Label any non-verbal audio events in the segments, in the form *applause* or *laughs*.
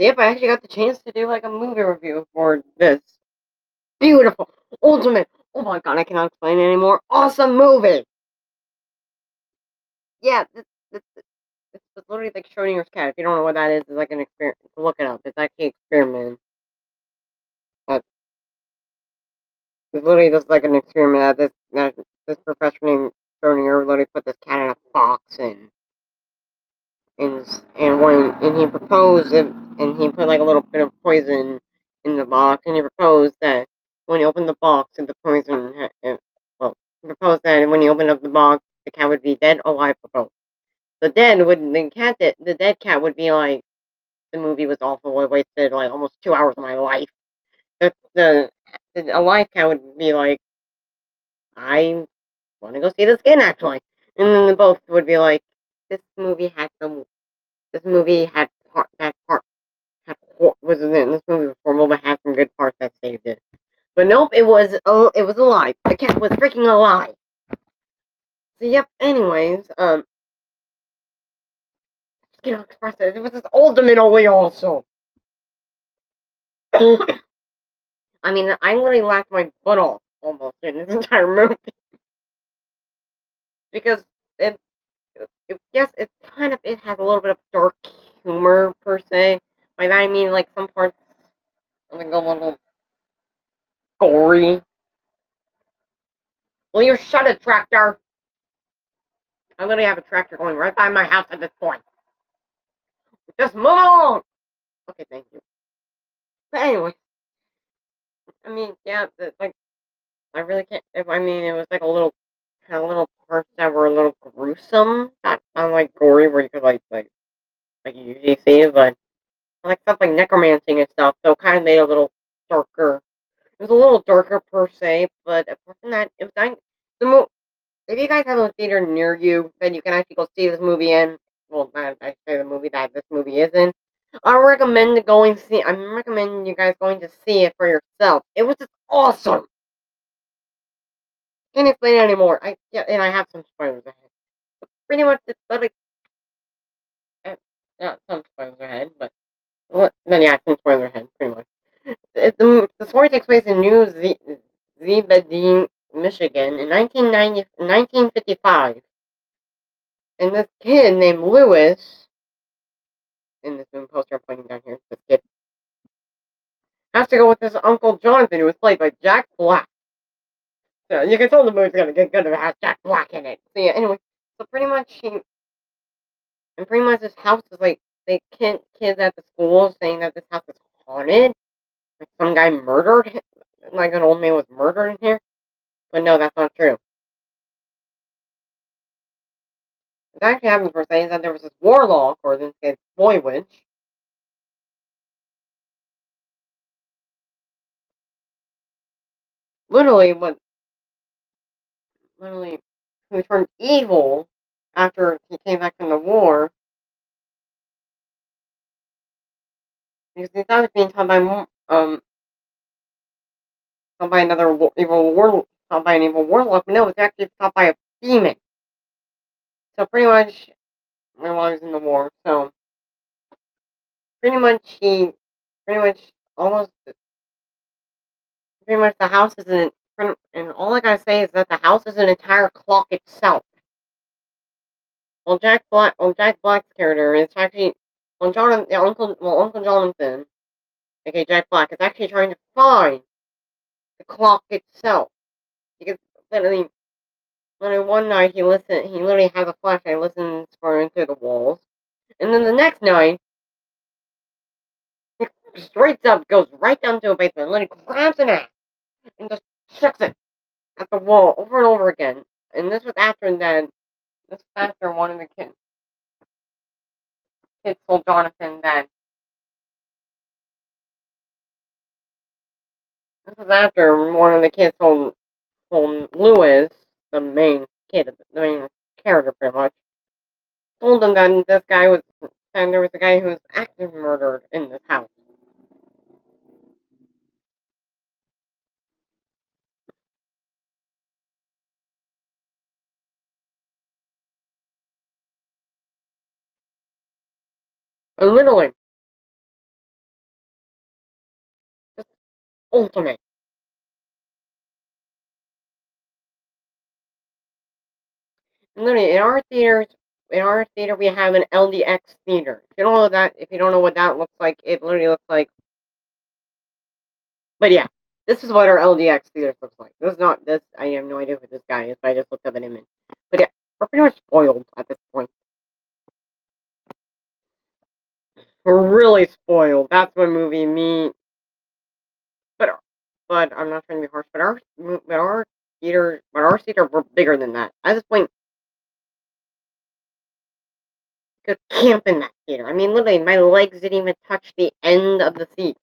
yep, I actually got the chance to do like a movie review for this beautiful, ultimate. Oh my god, I cannot explain it anymore. Awesome movie. Yeah, this, this, it's literally like Schrodinger's cat. If you don't know what that is, it's like an experiment. Look it up. It's actually an experiment. But it's literally just like an experiment that this that this professor named Schrodinger literally put this cat in a box and and and when and he proposed it, and he put like a little bit of poison in the box and he proposed that when he opened the box and the poison had, uh, well he proposed that when he opened up the box the cat would be dead or alive both. The dead would the cat that the dead cat would be like the movie was awful. I wasted like almost two hours of my life. The the, the alive cat would be like I want to go see this again actually, and then the both would be like this movie had some this movie had part that part had was in this movie was horrible but had some good parts that saved it. But nope, it was oh it was alive. The cat was freaking alive. So yep. Anyways, um, know, express it. It was this ultimately also. *coughs* I mean, I literally laughed my butt off almost in this *laughs* entire movie because it, it, yes, it's kind of it has a little bit of dark humor per se. By that I mean like some parts like a little gory. Will you shut it, tractor? I literally have a tractor going right by my house at this point. Just move along. Okay, thank you. But anyway, I mean, yeah, the, like, I really can't. If I mean, it was like a little, kind of little parts that were a little gruesome, not, not like gory, where you could like, like, like you usually see, but like stuff like necromancy and stuff. So kind of made it a little darker. It was a little darker per se, but apart from that, it was like the mo- If you guys have a theater near you, then you can actually go see this movie in well, I, I say the movie that this movie is in. I recommend going see. I recommend you guys going to see it for yourself. It was just awesome. Can't explain it anymore. I yeah, and I have some spoilers ahead. But pretty much, it's like uh, yeah, some spoilers ahead, but what? Then yeah, some spoilers ahead, pretty much. It, the, the story takes place in New Zebedee, Michigan, in 1990, 1955. And this kid named Lewis, in this moon poster I'm pointing down here, this kid, has to go with his Uncle Jonathan, who was played by Jack Black. So you can tell the movie's gonna get good if it has Jack Black in it. So yeah, anyway, so pretty much he, and pretty much this house is like, they kid, kids at the school saying that this house is haunted. Like some guy murdered him, like an old man was murdered in here. But no, that's not true. What actually happened for say is that there was this warlock, or this case, boy witch. Literally, what literally who turned evil after he came back from the war. Because he was being taught by um taught by another evil war taught by an evil warlock, no, it's actually taught by a demon. So pretty much while I was in the war, so pretty much he pretty much almost pretty much the house is an and all I gotta say is that the house is an entire clock itself. Well, Jack Black, well, Jack Black's character is actually, well, Jonathan, yeah, Uncle, well, Uncle Jonathan, okay, Jack Black, is actually trying to find the clock itself. Because literally, Literally one night he listened. He literally has a flashlight, listens for into the walls, and then the next night, *laughs* straight up goes right down to a basement, and he grabs an axe and just chucks it at the wall over and over again. And this was after that. This was after one of the kids. Kids told Jonathan that. This was after one of the kids told, told Lewis the main kid, the main character, pretty much, told him that this guy was, and there was a guy who was actively murdered in this house. Literally, ultimate. literally, in our theaters, in our theater, we have an LDX theater. If you don't know that, if you don't know what that looks like, it literally looks like. But yeah, this is what our LDX theater looks like. This is not this. I have no idea who this guy is, but I just looked up an image. But yeah, we're pretty much spoiled at this point. We're really spoiled. That's what movie me. But but I'm not trying to be harsh. But our but our theater but our theater were bigger than that. At this point, could camp in that theater. I mean, literally, my legs didn't even touch the end of the seat.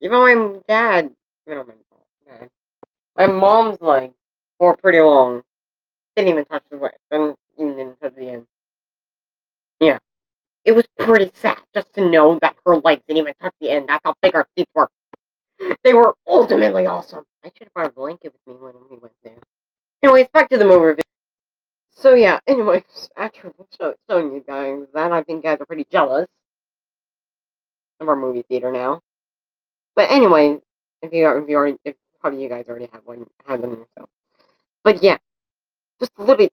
Even my dad, you know, my dad, my mom's legs were pretty long. Didn't even touch the way, didn't even touch the end. It was pretty sad just to know that her legs didn't even touch the end. That's how big our seats were. They were ultimately awesome. I should have brought a blanket with me when we went there. Anyways, back to the movie. So yeah, anyways, *laughs* after showing you guys that, I think guys are pretty jealous of our movie theater now. But anyway, if you are, if you already, if probably you guys already have one, have them yourself. But yeah, just literally,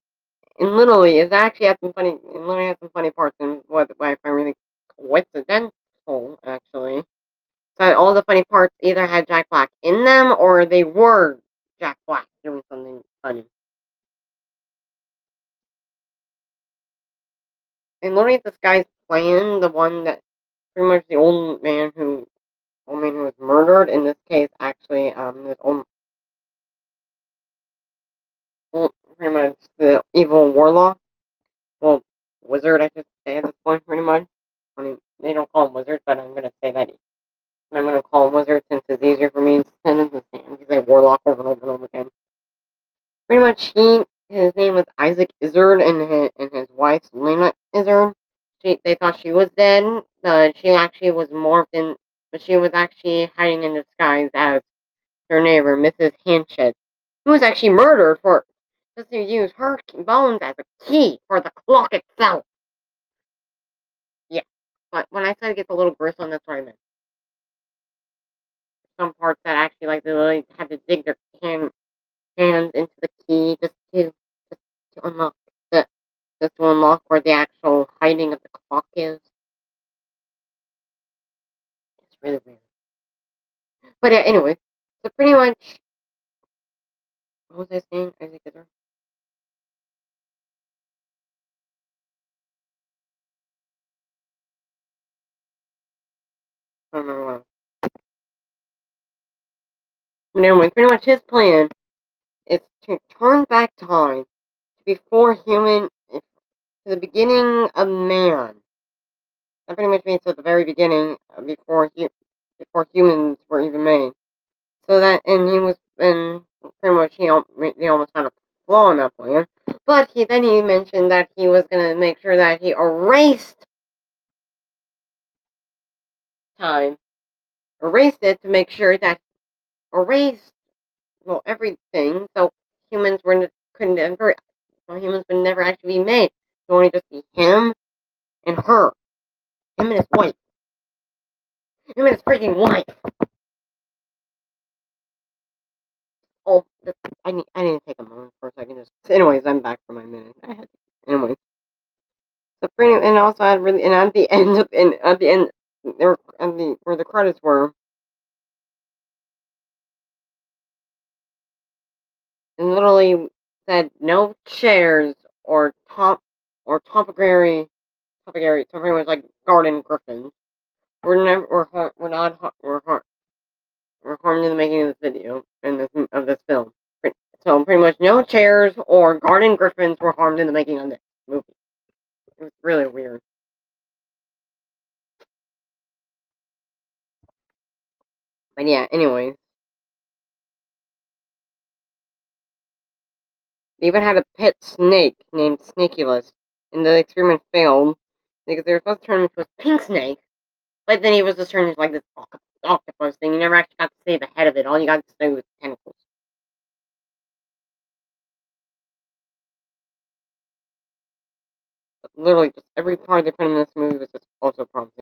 and literally, it's actually had some funny, it literally had some funny parts, and what, I find really coincidental, actually. So all the funny parts either had Jack Black in them, or they were Jack Black doing something funny. and literally this guy's playing the one that pretty much the old man who old man who was murdered in this case actually um this old well, pretty much the evil warlock well wizard I should say at this point pretty much I mean they don't call him wizard but I'm gonna say that I'm gonna call him wizard since it's easier for me to sentence the same he's a warlock over and over and over again pretty much he his name was Isaac Izard, and his, and his wife Lena Izard. She they thought she was dead. Uh, she actually was morphed in, but she was actually hiding in disguise as her neighbor, Mrs. Hanchett, who was actually murdered for just to use her bones as a key for the clock itself. Yeah, but when I said it gets a little grisly, that's what I meant. Some parts that actually like they really had to dig their hand, hands into the key just to just to unlock the just to unlock where the actual hiding of the clock is. It's really weird. But anyway, so pretty much what was I saying? I think anyway, pretty much his plan is to turn back time to before human, to the beginning of man. That pretty much means to the very beginning, uh, before hu- before humans were even made. So that, and he was, and pretty much he, he almost had a flaw in that plan. But he then he mentioned that he was gonna make sure that he erased time, erased it to make sure that erased well everything, so humans were couldn't ever well, humans would never actually be made. Would only just be him and her. Him and his wife. Him and his freaking wife. Oh, I need, I need to take a moment for a second. Just, anyways, I'm back for my minute. I had, anyways. So pretty, and also I really, and at the end of, and at the end, there, at the where the credits were, and literally said no chairs or top or topograry topograry topograry was like garden griffins. We're never we're we're not we're we're harmed in the making of this video and this of this film. So pretty much no chairs or garden griffins were harmed in the making of this movie. It was really weird. But yeah, anyways. They even had a pet snake named Snakeulus, and the experiment failed because they were supposed to turn him into a pink snake, but then he was just turned into like this octopus thing. You never actually got to see the head of it. All you got to see was tentacles. But literally, just every part they put in this movie was just also promising.